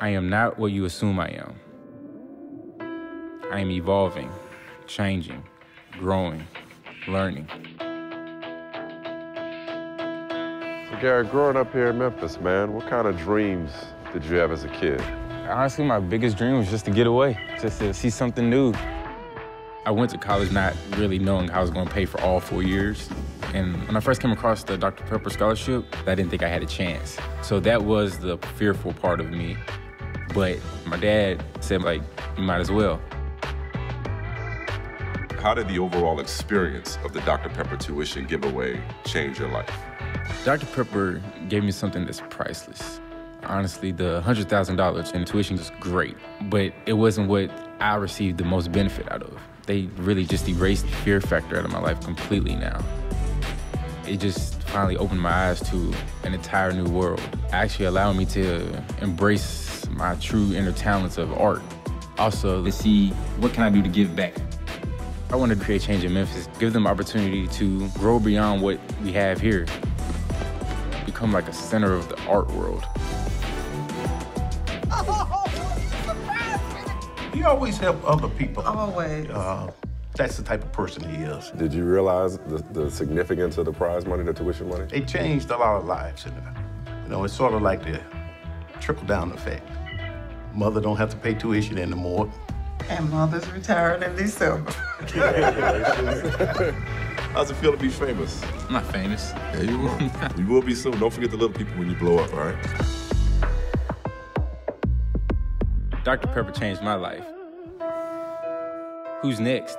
I am not what you assume I am. I am evolving, changing, growing, learning. So, Garrett, growing up here in Memphis, man, what kind of dreams did you have as a kid? Honestly, my biggest dream was just to get away, just to see something new. I went to college not really knowing how I was going to pay for all four years. And when I first came across the Dr. Pepper scholarship, I didn't think I had a chance. So that was the fearful part of me. But my dad said, like, you might as well. How did the overall experience of the Dr. Pepper tuition giveaway change your life? Dr. Pepper gave me something that's priceless. Honestly, the $100,000 in tuition was great, but it wasn't what I received the most benefit out of. They really just erased the fear factor out of my life completely now. It just finally opened my eyes to an entire new world, actually allowing me to embrace my true inner talents of art. Also, to see what can I do to give back. I want to create change in Memphis, give them opportunity to grow beyond what we have here, become like a center of the art world. He always help other people. Always. Uh, that's the type of person he is. Did you realize the, the significance of the prize money, the tuition money? It changed a lot of lives. And, you know, it's sort of like the trickle-down effect. Mother don't have to pay tuition anymore. And mother's retired in December. How's it feel to be famous? I'm not famous. Yeah, you will. you will be soon. Don't forget the little people when you blow up, all right? Dr. Pepper changed my life. Who's next?